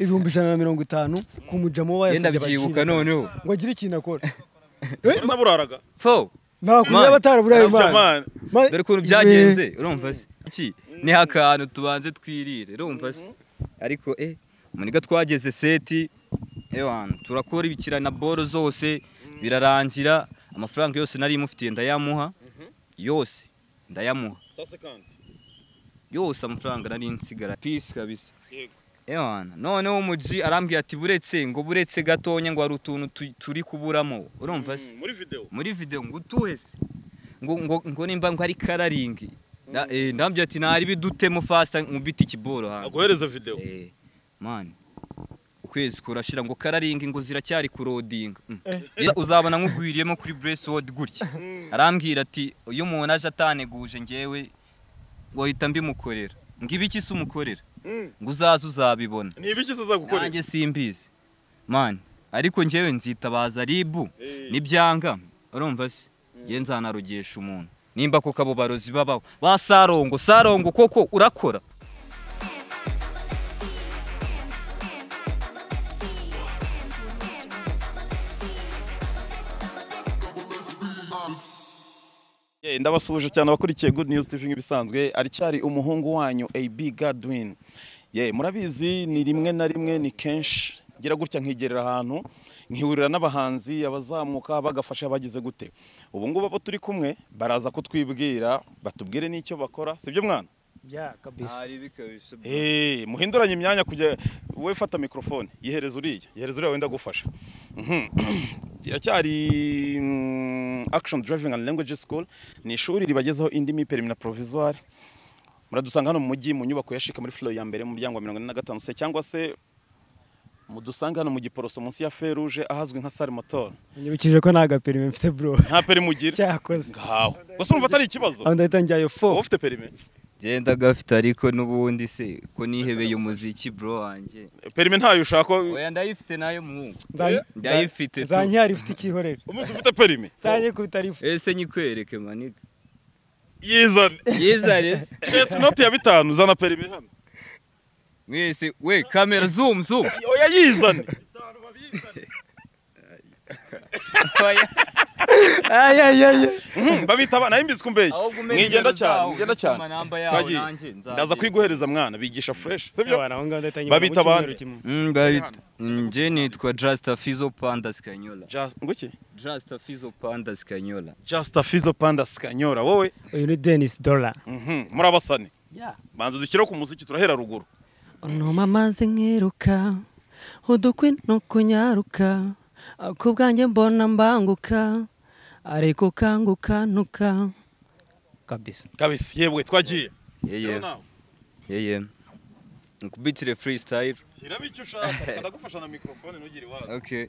ibihumbi ijana na mirongo itanu ku mujamo wa Yenda byibuka noneho. ngo agire ikintu akora. Naburaraga fo. Ntakuntu Man. yaba ataraburaye Nabyo, imana. man. Ma- dore ukuntu byagenze. Urumva se? Iki? Ni akantu tubanze twirire. Urumva se? Ariko eh muniga twageze seti ewana turakora ibikira na boro zose birarangira. Amafaranga yose nari mufitiye ndayamuha. Yose ndayamuha. Sase kandi. yose amafaranga nari nsigara. Peace kabisa. Noneho umuji arambwira ati buretse ngo buretse gatonya ngo hari utuntu tu- turi kuburamo. Urumva se? Mm, Muri video. muri video ngo utuhe se? Ngo ngo ngo nimba ngo ari kararingi eh, ndambye ati nari bidutemo fast nkubita ikiboro hanze Aguhereza video. eh man ukwezi kurashira ngo kararingi ngo ziracyari kurodinga Mm. Iza- uzabona nkugwiriyemo kuri Bracewood gutya. Arambwira ati iyo umuntu aje ataneguje ngewe ngo ahita mbimukorera. Ngo ibiki se umukorera? Mm. Ngo uzaze uzabibona Ni ibiki se azagukorera? nanjye simbizi. Man ariko ngewe nzitabaza ribu Eh. nibyanga urumva se? Ngewe nzanarugesha umuntu. Nimba koko abo barozi babaho. Ba sarongo sarongo koko urakora? Ndabasuhuje cyane abakurikiye Good News TV nk'ibisanzwe aracyari umuhungu wanyu AB Godwin. Yeah, murabizi ni rimwe na rimwe ni kenshi. Ngira gutya nkigerera ahantu nkihurira n'abahanzi abazamuka bagafasha bagize gute. Ubu ngubu abo turi kumwe baraza kutwibwira batubwire n'icyo bakora sibyo mwana? Ya kabisa. Eh, muhinduranye imyanya kujya wowe fata mikrofone. Yihereza uriya yihereza uriya wenda gufasha Mhm. iracyari mm, action driving and language school. Ni ishuri ribagezaho indimi permis na provisoire. Muradusanga hano mu mujyi mu nyubako ya shika muri floor ya mbere mu muryango wa mirongo ine na gatanu se cyangwa se mudusanga hano mu giporoso munsi ya feruje ahazwi nka sale motor nyibukije ko nta gaperime mfite bro. Nta permis mugira? Cyakoze. Ngaho. Gusa urumva atari ikibazo. Aho ndahita njyayo fo wowe ufite permis. Genda gafite ariko n'ubundi se ko nihebeye umuziki bro wanjye. Permis ntayo ushaka. Oya ndayifite na yo muhungu ndayifite tu. zanyari ifite ikihorere. Umuntu ufite permis zanjye ko bitari ifite ese nyikwereke maniga yizane. Yizare chess note ya bitanu zana permis hano. Mwese we kamera zoom zoom. Oya yizane. ayayaya Mhm, babita abana Ahubwo umenya mwigenda cyane mwigenda cyane. ndaza kwiguhereza mwana bigisha fresh sibyo? Babita kimwe. Mm, nje nitwa Justa Fizo Pandas Kanyola Just nguki Justa Fizo Pandas Kanyola Just a Fizo Panda Skanyora wowe? Uyu ni Dennis Dollar. Mhm, ya banza dushyire ku muziki turahera ruguru. Unuma amazi nkiruka udukwi nukunyaruka ku bwanjye mbona mbanguka ariko ukanguka ntuka kabisa. Kabisa. Yebwe twagiye. Yeye. Yeye. Nkubitire freestyle. Shyiramo icyo ushaka ndagufasha na mikrofone ntugire iwazo. Okay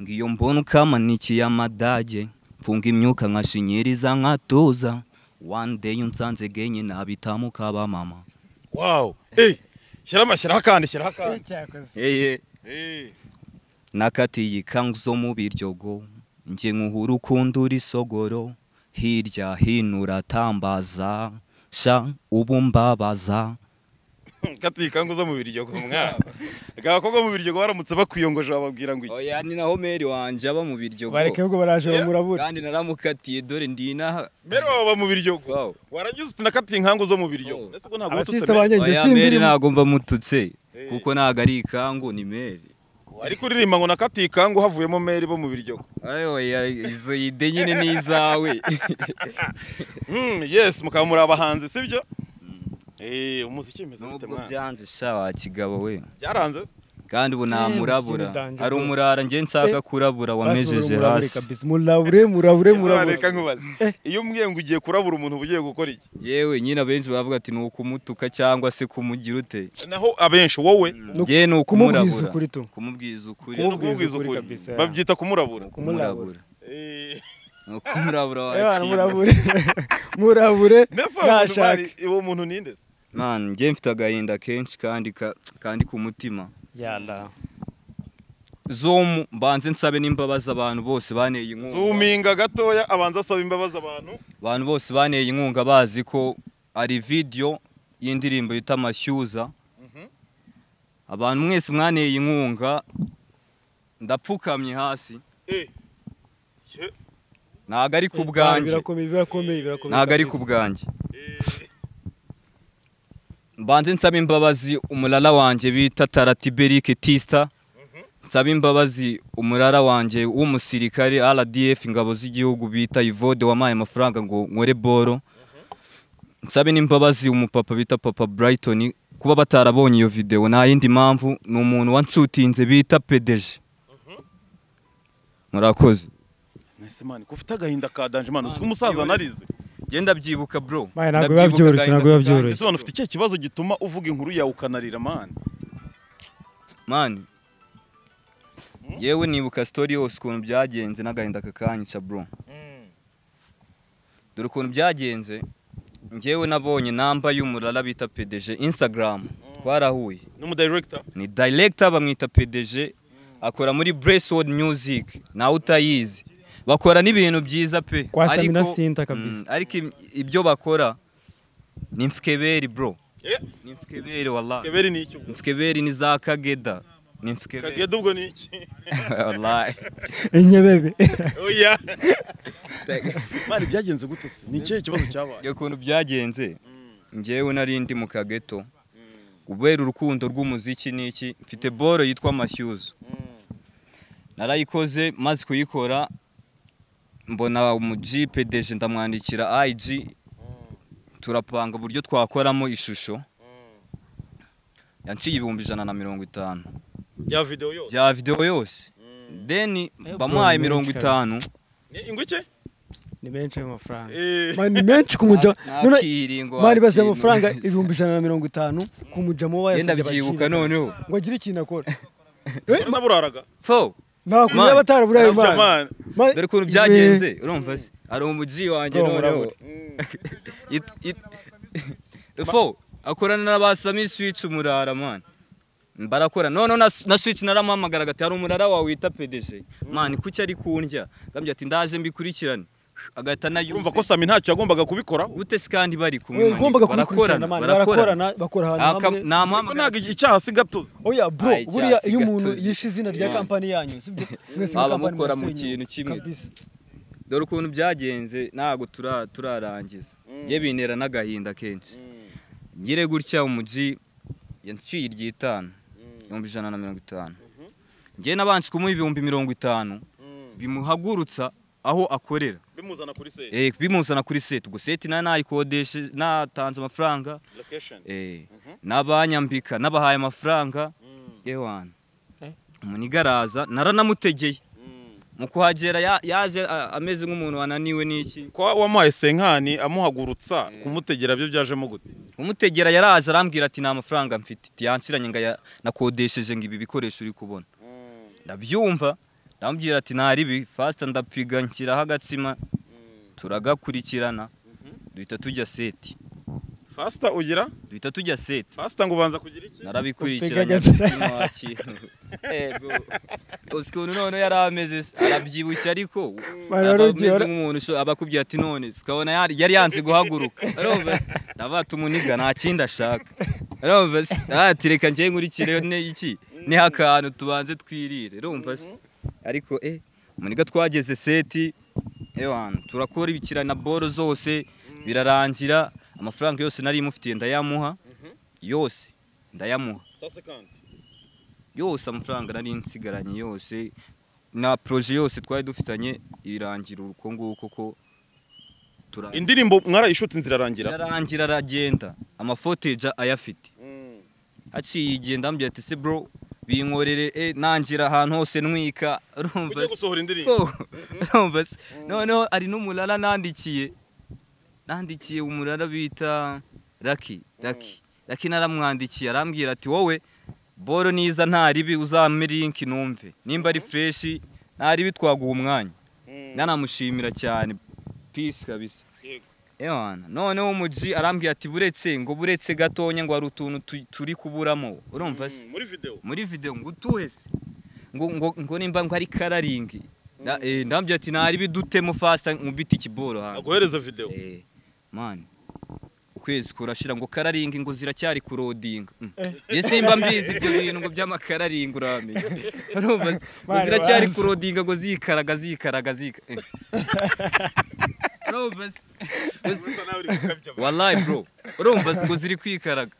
ngiyo mbona ukamanikiye amadage mfunga imyuka nkashinyiriza nkatuza one day unsanze genye nabitamu ukaba mama. Wow. Eh shyiramo shyiraho akandi shyiraho akandi yeye. Eh nakatiye ikangu zo mu biryogo njye nkuhura ukundura isogoro hirya hino uratambaza sha ubu mbabaza. Kati kangu zo mu biryogo mwana agakobwa mu biryogo baramutse bakwiyongoje bababwira ngo iki? Oya ni naho meri wanje aba mu biryogo bareke ahubwo baraje bamurabura kandi naramukatiye dore ndinaha mbere baba mu biryogo Wow. warangiza uti nakatiye inkangu zo mu biryogo Oh. ntabwo abasista mbere? banjye oya simbiri meri ntago mba mututse kuko ntago ari ikangu ni meri. Ariko uririmba ngo nakatiye ikangu havuyemo meri bo mu biryogo izo ide nyine ni izawe. Mm, yes mukaba muri abahanzi sibyo? Eh umuziki umeze gute nubwo mwana? byanze sha wa kigabo we. Byaranze? se? Kandi ubu namurabura ubuzima bwanjye hari bwo- umurara njye nshaka kurabura wamejeje murabure hasi. murabure murabure murabure. reka nkubaze. Iyo umbwiye ngo ugiye kurabura umuntu uba ugiye gukora iki? Yewe nyine abenshi bavuga ati ni ukumutuka cyangwa se kumugira ute? Naho abenshi wowe? Njye ni kumubwiza ukumurabura ukuri tu. Kumubwiza ukuri. Kumubwiza ukuri. Babyita kumurabura kumurabura Eh, ni ukumurabura Eh, bana, wakira murabure. Murabure. Mbese uwo muntu ninde se? man njye mfite agahinda kenshi kandi ka- kandi ku mutima. Yala. Zomu mbanze nsabe n'imbabazi abantu bose baneye inkunga. Zuminga gatoya abanza asaba imbabazi abantu. Abantu bose baneye inkunga bazi ko ari video y'indirimbo yita amashyuza. Abantu mwese mwaneye inkunga ndapfukamye hasi. Eh. Ntago ari ku bwanjye. Ntago ari ku bwanjye. Mbanze nsaba imbabazi umurara wanjye bita taratiberike tista. Nsaba imbabazi umurara wanjye w'umusirikare rdf ingabo z'igihugu bita ivode wampaye amafaranga ngo nkore boro. Nsabe n'imbabazi umupapa bita papa brighton kuba batarabonye iyo video nta yindi mpamvu ni umuntu wanshutinze bita pedeje murakoze. Ufite agahinda ka danje umusaza narize. Genda byibuka bro. Ntabwo Ndabyibuka biba byoroshye, ntabwo biba byoroshye. ese ufite ikihe kibazo gituma uvuga inkuru yawe ukanarira mani. Mani. Yewe nibuka story yose ukuntu byagenze n'agahinda kakanyica bro. Dore ukuntu byagenze njyewe nabonye namba y'umurara bita PDG Instagram. Twarahuye. N'umudirector ni director bamwita PDG akora muri Bracewood Music. Nawe utayizi. Bakora n'ibintu byiza pe. Kwa Ariko- kabisa. Mm, ariko ibyo bakora ni mfukeberi bro. Eh, ni mfukeberi wallahi. Keberi ni mfukeberi ni za kageda. Ni mfukeberi. Kageda ubwo ni iki? Wallahi. Inyebebe oya mani byagenze gute se? Ni ikihe kibazo cyabaye? Iyo kuntu byagenze njyewe nari ndi mu kageto. Kubera urukundo rw'umuziki n'iki mfite boro yitwa mashyuza narayikoze maze kuyikora mbona umuji pedeje ndamwandikira IG turapanga uburyo twakoramo ishusho. Yanciye ibihumbi ijana na mirongo itanu. Ya video yose? Bya videwo yose. Deni bamuhaye bro, mirongo itanu. ingwike ni menshi ayo mafaranga Eh, ni menshi ku nakiringo mani baze amafaranga ibihumbi ijana na mirongo itanu ku we Yenda yasabye abakiriya. noneho. ngo agire ikintu akora. Naburaraga fo. Ntakuye Man. bataraburaye Nabyo, mani man. Ma- dore ukuntu byagenze urumva se? Hari umuji wanjye noneho. murabura. It- it- fo akorana na ba sami switch umurara man. Barakora none na, na switch naramuhamagara ati hari umurara wawe wita PDG man kuki ari kundya gambye ati ndaje mbikurikirane. Agahita urumva ko sami ntacyo yagombaga kubikora? Gute se kandi bari kumwe kubikurikirana mani barakorana bakora ahantu Aka- hamwe. ko namuhamagara ntabwo icyaha si gatozi oya bro buriya iyo umuntu yishe izina rya kampani yanyu sibyo mwese Aba muri kampani mukora mu kintu kimwe. Dore ukuntu byagenze ntabwo tura- turarangiza. Ye bintera n'agahinda kenshi. Ngire gutya umuji yanciye iry'itanu ibihumbi ijana na mirongo itanu. Njye nabanje kumuha ibihumbi mirongo itanu bimuhagurutsa aho akorera. Bimuzana kuri se eh, bimuzana kuri seti ubwo seti na yo nayikodeshe natanze amafaranga. Location. Eh, n'abanyambika n'abahaye amafaranga. Yewana Eh. umuniga araza naranamutegeye mu kuhagera ya- yaje ameze nk'umuntu wananiwe n'iki? Ko wamuhaye senkani amuhagurutsa kumutegera byo byajemo gute? Umutegera yaraje arambwira ati nta mafaranga mfite. Ati yanshiranye ngo nakodesheje ngo ibi bikoresho uri kubona. Ndabyumva ndamubwira ati ntari ibi fasita ndapiga nshyiraho agatsima turagakurikirana. Duhita tujya seti fasita ugira? Duhita tujya seti fasita ngo ubanza kugira iki? Narabikurikiranye agatsima wakintu ego uzi ukuntu none yari ameze arabyibushye ariko ameze nk'umuntu usho- aba akubwiye ati none tukabona yari yanze guhaguruka. Ndavuga ati umuniga nta kindi ashaka. Reka njye nkurikire ne iki? Niho akantu tubanze twirire. Urumva se? Ariko eh umuniga twageze seti ewana turakora ibikira na boro zose birarangira amafaranga yose nari mufitiye ndayamuha yose ndayamuha. Yose amafaranga nari nsigaranye yose na proje yose twari dufitanye irangira uko nguko ko indirimbo mwarayishutse inzira arangira? Irarangira aragenda amafoteje ayafite. Haciye igihe ndambwira ati se bro binkorere eh, nangira ahantu hose ntwika urumva se. gusohora indirimbo. Ko urumva se. Noneho hari n'umurara nandikiye nandikiye umurara bita Lucky Lucky. Lucky naramwandikiye arambwira ati wowe boro niza nta ribi uzampe link numve. Nimba ari fresh nta ribi twaguha umwanya. Nanamushimira cyane. Peace kabisa. Ewana noneho umuji arambwira ati buretse ngo buretse gatonya ngo hari utuntu tu- turi kuburamo. Urumva se? Mm, muri video. Muri video ngo utuhe se? Ngo ngo ngo nimba ngo ari kararingi eh, ndambye ati nari bidutemo fasta nkubita ikiboro hanze aguhereza video. Eh man uko ukwezi kurashira ngo kararinga ngo ziracyari kurodinga. Mm. Njye simba mbizi ibyo bintu ngo by'amakararinga uramenya. Urumva ngo Mani, ziracyari kurodinga ngo zikaraga zikaraga zika. Eh. urumva se wallahi bro. Urumva se ngo ziri kwikaraga.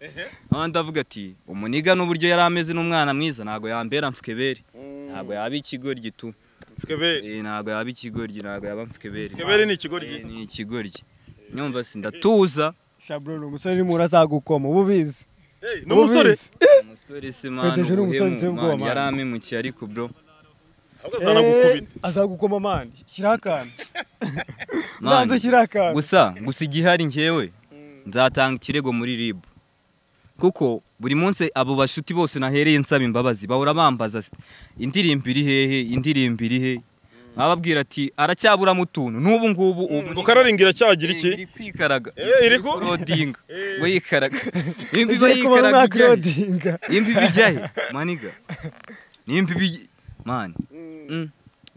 Abandi avuga ati umuniga n'uburyo yari ameze n'umwana mwiza ntabwo yambera mfukeberi ntabwo yaba ikigoryi tu. Fukeberi. Eh, ntabwo yaba ikigoryi ntabwo yaba mfukeberi Fukeberi ni ikigoryi. Eh, ni ikigoryi. Nyumva se ndatuza. Shabro ni umusore urimo urazagukoma uba ubizi. Eh, n'umusore Ubizi. umusore se mani ni umusore ubuhemu, uteye ubwoba, mani, mani. yari amemukiye ariko bro. Eh, azagukoma mani shyiraho akantu. Mani, nzanze shyiraho akantu gusa gusa igihari njyewe. Nzatanga ikirego muri rib. Kuko buri munsi abo bashuti bose nahereye nsaba imbabazi. Bahora bambaza indirimbo iri hehe? Indirimbo iri he? Nkababwira ati aracyaburamo utuntu n'ubu ngubu ubu ngo kararingira cyagira iki? Iri kwikaraga. Eh, iri ku- kurodinga Eh. ngo yikaraga. Nimba iba yikaraga umwaka ijya he? urodinga nimba iba ijya he maniga ijya mani Mm.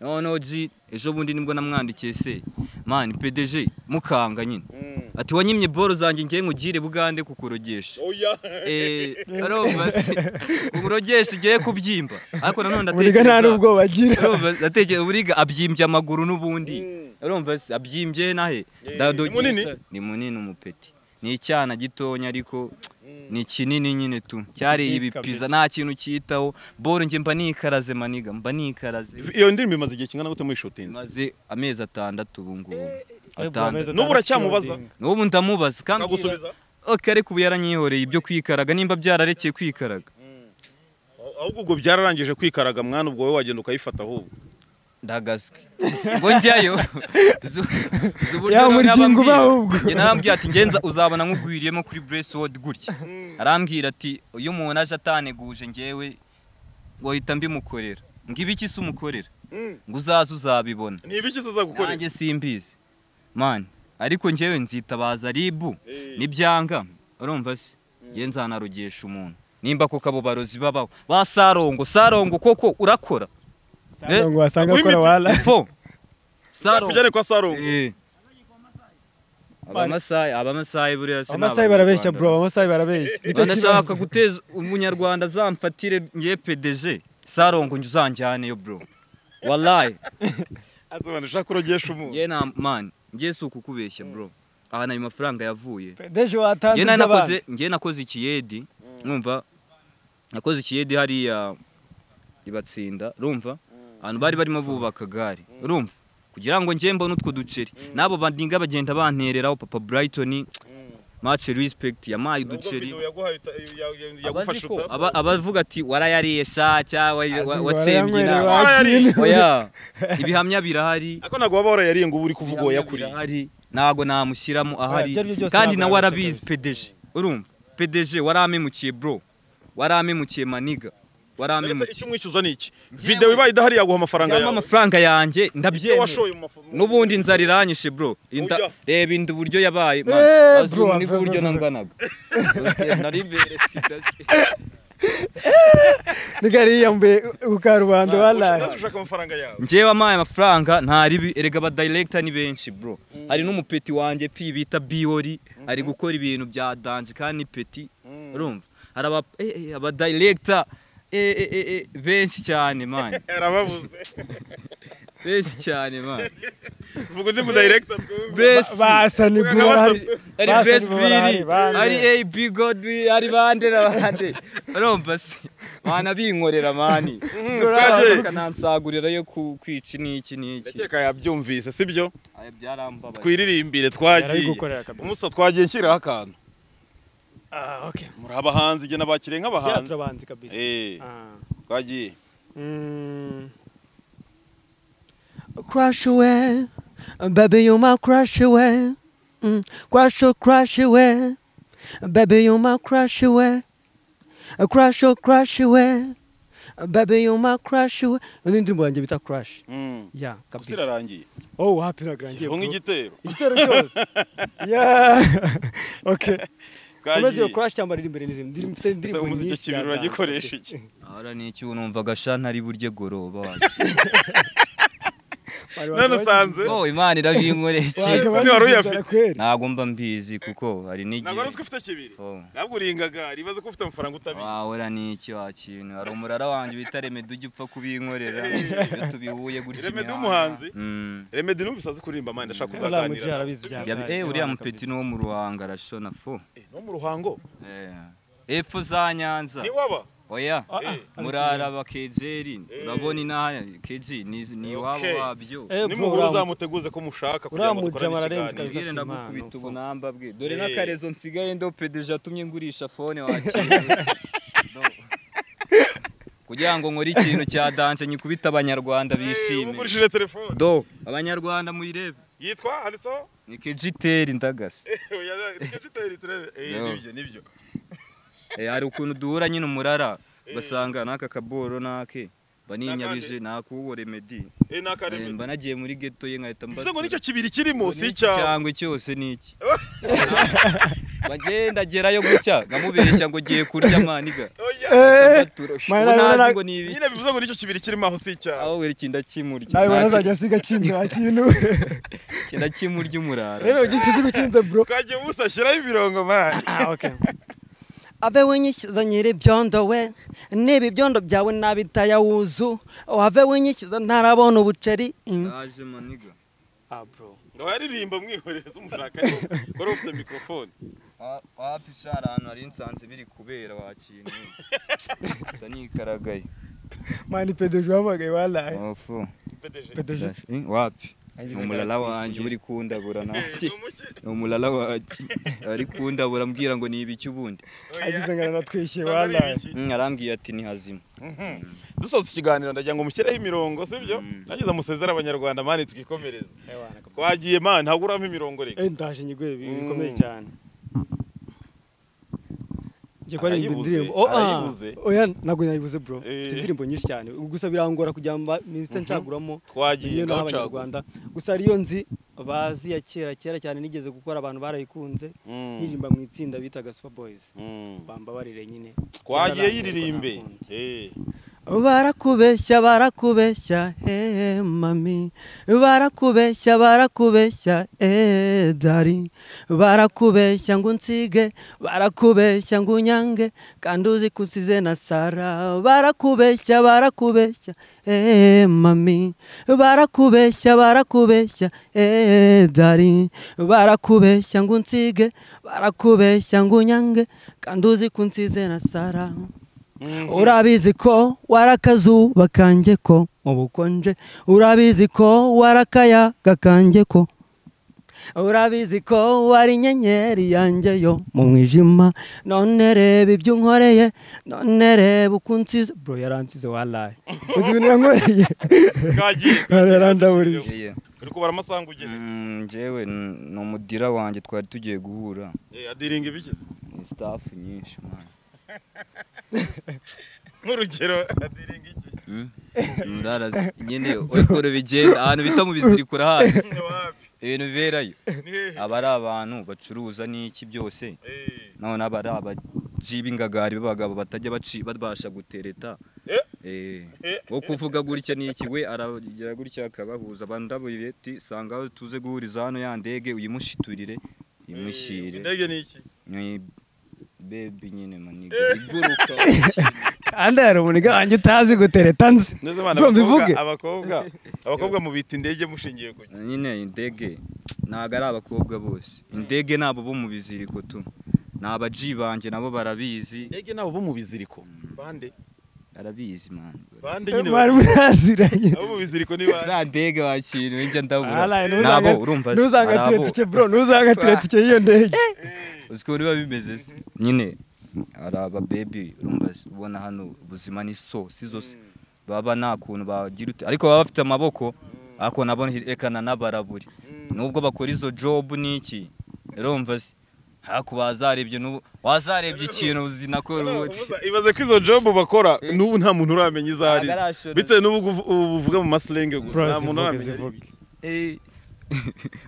Noneho ji ejo bundi ni bwo namwandikiye se. Mani PDG mukanga nyine. Ati wanyimye boro zanjye ngiye nkugire bugande kukurogesha. Oya. Eh arumva se? Umurogesha igiye kubyimba. Ariko nanone buriga nta ndatekereza n'ubwoba agira. Ndatekereza buriga abyimbye amaguru n'ubundi. Urumva se? Abyimbye nahe? Ndadogesha munini? ni munini umupeti. Ni icyana gitonya ariko ni kinini nyine tu. Cyariye ibipiza nta kintu cyitaho. Boro njye mba nikaraze maniga mba nikaraze. Iyo ndirimbo imaze igihe kingana gute muyishutinze maze amezi atandatu ubu ngubu. Amezi atandatu N'ubu uracyamubaza? n'ubu ndamubaza. Kandi ok ariko ubu yaranyihoreye ibyo kwikaraga. Nimba byararekeye kwikaraga. Ahubwo ubwo byararangije kwikaraga mwana ubwo wowe wagenda ukayifata ahubwo. Ndagaswe ngo njyayo. Muryango uba abambwira. ahubwo. Njye narambwira ati ngenza uzabona nkugwiriyemo kuri Bresswood gutya. Arambwira ati iyo umuntu aje ataneguje njyewe wahita mbimukorera. Ngo ibiki se umukorera? Ngo uzaze uzabibona. Ni ibiki se azagukorera nanjye simbizi. Mani ariko njyewe nzitabaza ribu Eh. nibyanga urumva se? Njye nzanarogesha umuntu. Nimba koko abo barozi babaho. Ba sarongo sarongo koko urakora? Ngo wasanga akora wala. Fo sarongo kujyane kwa sarongo Eh. abamasayi abamasayi buriya se abamasayi barabeshya bro abamasayi barabeshya ni cyo ndashaka guteza umunyarwanda azamfatire ngiye PDG sarongo njye uzanjyaneyo bro. Wallahi. Azabana ushaka kurogesha umuntu? Ngiye na man ngiye si ukukubeshya bro. Aha na yo mafaranga yavuye. Deje watanze ngiye nakoze ngiye nakoze ikiyedi mwumva? Nakoze ikiyedi hariya ibatsinda urumva abantu bari barimo bubaka gare. Urumva? Kugira ngo njye mbone utwo duceri. N'abo bandinga bagenda bantereraho papa Brighton match respect yamaye uduceri. yagufashe Abaziko- aba- abavuga ati warayariye sha cyangwa wakira. oya ibihamya birahari. Ako ntabwo waba warayariye ngo uba uri kuvuga yakuriye birahari. Ntabwo namushyiramo ahari. kandi nawe arabizi. PDG urumva? PDG waramemukiye bro. Waramemukiye maniga. Icyo waramemukiye umwishyuza ni iki? Videwo ibaye idahari yaguha amafaranga yawe. amafaranga yanjye mafaranga n'ubundi inzara iranyishe bro. Reba inda uburyo yabaye. Eh, Bazi bro, uburyo ava- nanganaga nari mbere sida nigari yiyambuye ukarubanda yawe. Njyewe amaye amafaranga nta ribi erega aba director ni benshi bro. Hari n'umupeti wanjye pfi bita biori ari gukora ibintu bya danje kandi ni peti urumva? Hari aba director eh, eh, benshi cyane man. Yarababuze. Benshi cyane man. Vuga undi mu director twumve basa ni barahari ari barahari, Biri ari AB Godby ari bande na bande. Urumva se? Bana binkorera mani twagiye. kanansagurira yo kwica n'iki n'iki ndakeka yabyumvise sibyo? Byarambabaje. Twiririmbire twagiye. Umusa twagiye nshyiraho akantu. Muri abahanzi igihe nabakiriye nk'abahanzi turabanzi kabisa eh ah twagiye Mm. Crush away, baby, you my crush away. Mm. Crush, oh, crush away, baby, you my crush away. Crush, oh, crush away, baby, you my crush away. Ni indirimbo yanjye bita crush. Mm. Yeah, gusa kabisa. irarangiye Oh, happy nagangiye. ho bro. nk'igitero Igitero cyose. Yeah. Okay. Komeza iyo crush cyangwa imbere n'izindi. Ndirimbo mfite indirimbo nyinshi. cyane. uragikoresha iki ahora ni iki numvaga sha ntari burye goroba none usanze. oh imana irabinkoreye Wagabanya- wari wari uyafite? ntabwo mba mbizi kuko hari ntabwo n'igihe wari uzi ko ufite kibiri? Oh. ntabwo uringaga ribaze ko ufite amafaranga utabizi wahora n'iki wa kintu? Hari umurara wanjye bita remedi ujya upfa kubinkorera. Iyo tubihuye gutya Remedy imihanda. w'umuhanzi? Mm. remedi numvise azi kuririmba uriya muci kuzaganira. Eh, uriya mupeti ni wo mu ruhanga arashona fo. Eh, no mu ruhango? Eh. epfo za nyanza. Ni waba? Oya Ah, ah, murara bakejeri urabona inaha keji ni ni iwabo wabyo. Eh, mu- uzamuteguze ko mushaka kugira ngo dukorane ikiganiro. kabisa. mbwire ndagukubita ubunamba bwe. dore n'akarezo nsigaye ndo pedeje atumye ngurisha fone wakira Do. kugira ngo nkore ikintu cya danse nyikubita abanyarwanda bishime. umugurishije telefone. Do. Abanyarwanda muyirebe yitwa handitseho? Ni kejiteri ndagase kejiteri turebe. Eh, Yo. ni byo ni byo. Hari ukuntu duhura nyine umurara ugasanga n'aka kaboro n'ake mba ninyabije nakuwo remedi Eh, Eh, mba nagiye muri geto ye nkahita bivuze ngo ni cyo kibiri kirimo si icyawe cyangwa cyose ni iki bagenda agerayo gutya nkamubeshya ngo ugiye kurya maniga. Eh, ngo ni ibiki? Nyine bivuze ngo ni cyo kibiri kirimo aho si icyawe aho buri kintu ndakimurya nawe Nta bazajya asiga kintu nta kintu. Kintu ndakimurya umurara. Rebe ujya ukizi gukinze bro. Twagiye ubusa shyiraho ibirongo mani Ah, okay. Ave winyishyuza nyiri ibyondo we niba ibyondo byawe nabitaya wuzu. Wave winyishyuza ntarabona ubuceri Mm. maniga ah bro. Ngo yaririmba mwihoreza umushaka wari ufite mikorofone wapi shara ahantu hari nsanze biri kubera wakintu ndanikaragaye mani wahamagaye pedeje pedoje Eh, wapi? Ni aratwishyuye. wanjye uri kundabura Eh, nanjye ni umulala wanjye. Ari kundabura ambwira ngo ni ibiki ubundi? Agize ngo aranatwishyuye ibiki? Mm, arambwiye ati ni hazima. Mhm. dusoza ikiganiro ndagira ngo mushyireho imirongo sibyo Mm. nagize amusezere abanyarwanda mani twikomereze twagiye mani ntabwo uramo imirongo reka Eh, ndaje nyiguye Mm. bikomeye cyane. Ngiye kuririmba Arayibuze, indirimbo oh, ah, oya ntabwo nayibuze bro. Eh. mfite indirimbo nyinshi cyane. Gusa birangora kugira ngo mpite ncaguramo twagiye iyo naho ngaho cago abanyarwanda. Gusa ariyo nzi bazi ya kera kera cyane nigeze gukora abantu barayikunze. Mm. nkiririmba mu itsinda bitaga super boys Mm. bambabarire nyine. Twagiye yiririmbe. ko. Barakubeshya barakubeshya he mami. Barakubeshya barakubeshya eh dari barakubeshya ngo unsige barakubeshya ngo unyange kandi uzi ko usize na sara barakubeshya barakubeshya eh mami. Barakubeshya barakubeshya eh dari barakubeshya ngo unsige barakubeshya ngo unyange kandi uzi ko unsize na sara. Urabizi ko warakazuba kanjye ko? Mu bukonje. Urabizi ko warakayaga kanjye ko? Urabizi ko wari inyenyeri yanjye yo? Mu mwijima. None reba ibyo unkoreye. None reba uko unsize. Bro yaransize walaye uzi ibintu yankoreye Yarandaburiye. Turi kubara amasaha ngo ugere Mm, njyewe ni umudira wanjye twari tugiye guhura. Eh, adiringa ibikize. Ni staff nyinshi man. nk'urugero adiringa iki Mm. Murarazi nyine uko bigenda. Ahantu bita mu biziriko urahazi wapi? Ibintu biberayo. Aba ari abantu bacuruza n'iki byose? Eh. none aba ari abaji b'ingagari b'abagabo batajya babasha gutereta. Eh. Eh, wo kuvuga gutya n'iki we aragira gutya akabahuza. Bandaburiye ati sanga tuze guhuriza hano ya ndege uyimushiturire. Imushyire indege ni iki? Bebi nyine maniga iguruka. Kandi hari umuntu wanjye utazi gutereta nzi. Mbivuge. abakobwa abakobwa mubita indege mushingiye ku nyine indege. Ntabwo ari abakobwa bose. Indege nabo bo mu biziriko tu. Ni abaji banjye nabo barabizi. Indege nabo bo mu biziriko? Bande. Barabizi man. Bande nyine mwari muraziranye abo mu biziriko ni bande za ndege wakintu njya ndabura. Nabo ntuzanga- urumva se, ntuzangatire hari abo- tike bro ntuzangatire tike y'iyo ndege. Eh. uzi ko biba bimeze se? Nyine hari ababebi urumva se, ubona hano ubuzima ni so si zose baba nta kuntu bagira ute. Ariko baba bafite amaboko ariko nabo herekana n'abaraburi nubwo bakora izo jobu n'iki urumva se? Ariko bazarebye n'ubu wazarebye ikintu zinakora umuza- ibaze ko izo job bakora n'ubu nta muntu uramenya izo ari Ntabwo bitewe n'ubu ubu- ubu buvuga mu masilenge gusa nta muntu uramenya. Eh,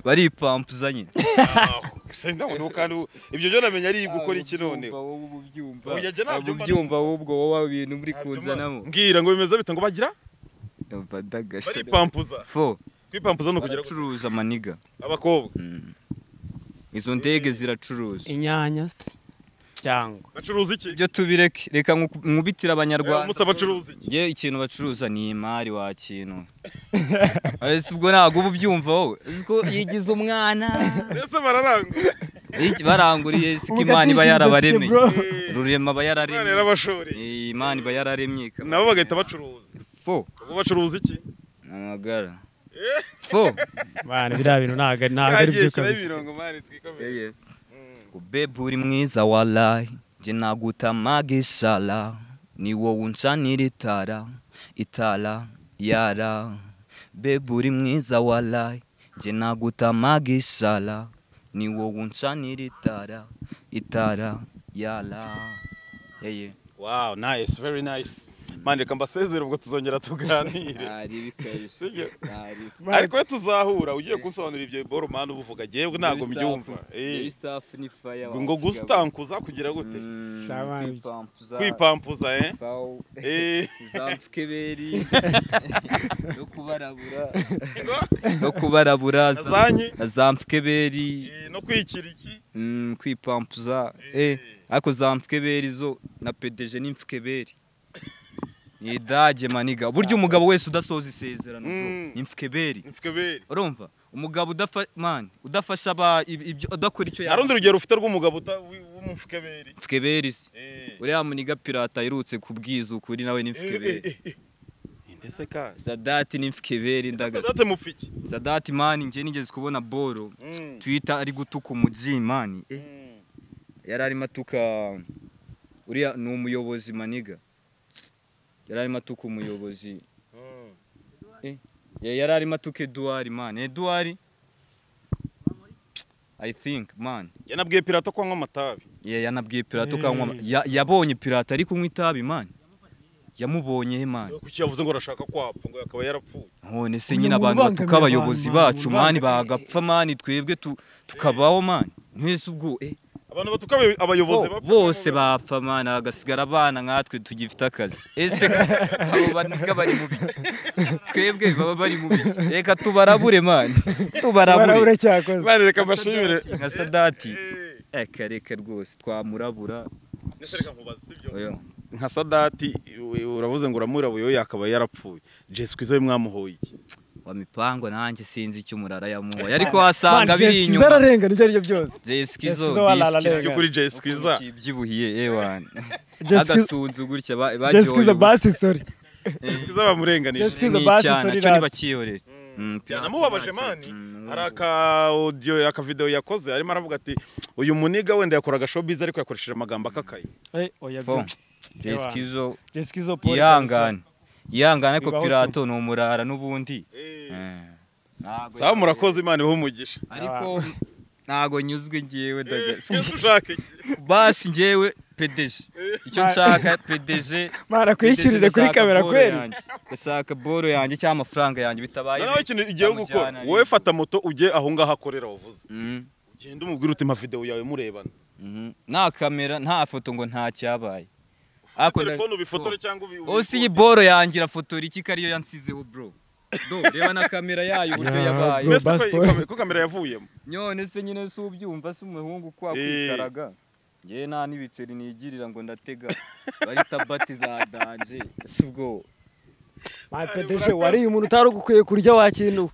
baripampuza nyine. Ubu- ibyo byo namenya ari gukora iki none? mba ubyumva ahubwo wowe ibintu muri kunzanamo mbwira ngo bimeze bite ngo bagira? Badagashira baripampuza fo. Kwipampuza ni ukugira ngo baracuruza amaniga. Abakobwa. Izo ndege ziracuruza inyanya cyangwa. Bacuruza iki? Ibyo tubireke reka nku- nkubitire abanyarwanda. Musa bacuruza iki? Nge ikintu bacuruza ni imari wa kintu. Ese ubwo ntabwo uba ubyumva wowe? Ko yigize umwana. Ese bararangura baranguriye siko imana iba yarabaremye. rurema aba yararemye. Imana Eh, imana iba yararemye. Nabo bagahita bacuruza. Fo. Ubwo bacuruza iki? Amagara. Fo bana biriya bintu ntabwo ari- ntabwo ari byo kabisa imirongo mani twikomeye ngo bebe uri mwiza walayi nje nagutamaga isala ni wowe uncanira itara itara yara. Bebe uri mwiza walayi nje nagutamaga isala ni wowe uncanira itara itara yara. Yeye wow nice very nice. Mani reka mbasezere ubwo tuzongera tuganire. Ariko iyo tuzahura ugiye kunsobanurira ibyo boro mani ubuvuga jewe ntabwo mbyumva. Eh, ngo gustankuza kugira gute? Sawa, kwipampuza eh. Eh, zamfukeberi. No kubarabura. No kubarabura. Zamfukeberi. Eh, no kwikira iki? mm, kwipampuza eh ariko zamfukeberi zo na pedeje n'imfukeberi ni idage maniga. Burya umugabo wese udasoza isezerano Mm. ni imfukeberi mfukeberi. Urumva? Umugabo udafasha udakora icyo nta rundi rugero ufite rw'umugabo w'umufukeberi mfukeberi. Se Eh. uriya muniga pirata aherutse kubwiza ukuri nawe ni Eh, eh, mfukeberi eh, eh. Ndetse kandi sadati ni mfukeberi ndaga. Sadate mupfiki sadati mani njye nigeze kubona boro. Mm. twita ari gutuka umuji mani eh, Mm. yari arimo atuka uriya ni umuyobozi maniga. Yari arimo atuka umuyobozi. Mm. eh, ya- yari arimo atuka eduwari mani eduwari i think man. Yanabwiye pirata ko anywa amatabi. Ya yanabwiye pirata ko anywa ya- yabonye pirata ari kunywa itabi mani yamubonye he mani kuki yavuze ngo arashaka kwapfa ngo akaba yarapfuye? None se nyine abantu batuka abayobozi bacu mani bagapfa mani twebwe tu- tukabaho mani. Ntese ubwo eh? Abantu batuka abayo- abayobozi bose bapfa mani hagasigara abana nkatwe tugifite akazi. Ese abo baniga bari mu biki? Twebwe baba bari mu biki? Reka tubarabure mani. Tubarabure. Cyakoze. Mani reka mbashimire. Nka sadati Eh, eka reka rwose twamurabura. Ndetse reka nkubaze sibyo oya. Nka sadati uravuze ngo uramurabuye we akaba yarapfuye. Jesu kwizo we mwamuhoye iki? Wa mipango nanjye sinzi icyo umurara yamuhoye. Ariko wasanga biri inyuma. ararenga ni byo ari byo byose. Walala disikira renga. kuri jesu kwiza kibyibuhiye ewana agasunzu gutya ba- Jessica baryoye basi sorry. Jesu kwiza bamurenganije. N'icyana sorry cyo pirata namubabaje mani Mm, hari aka audio aka video yakoze arimo aravuga ati uyu muniga wenda yakoraga showbiz ariko yakoresheje amagambo akakaye. Eh, oya Jesikizo Jessica izo pole ihangane ihangane ko pirato ni umurara n'ubundi. Eh, ntago sawa murakoze imana ibahe umugisha. Ariko ntago nyuzwe ngewe ushaka iki basi ngewe pedeje icyo nshaka pedeje Mana kwishyurire kuri kamera kweri. ndashaka boro yanjye cyangwa amafaranga yanjye bitabaye noneho ikintu igiye gukora. wowe fata moto ujye aho ngaho akorera wavuze. Mhm, ugenda umubwire uti mpa video yawe murebana. Mhm. nta kamera nta foto ngo nta cyabaye. Telefone ubifotore cyangwa ubi Ose iyi boro yanjye irafotora iki kariyo yansizeho bro. Do reba na kamera yayo uburyo Ya, yabaye. bro. mbese ko- kamera yavuyemo? Nyone se nyine si ubyumva si umuhungu kwa Eh. kwikaraga ngewe nta n'ibiceri nigirira ngo ndatega. Barita bati za danje si ubwo. PDG wariye umuntu utari ugukwiye kurya wa kintu?